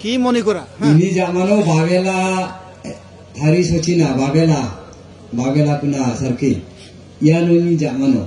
কি মনে করা? হ্যাঁ। ইনি জামানো বাগেলা হারিস হচ্ছি না, বাগেলা বাগেলা কুনা, সার্কি। ইয়ান ইনি জামানো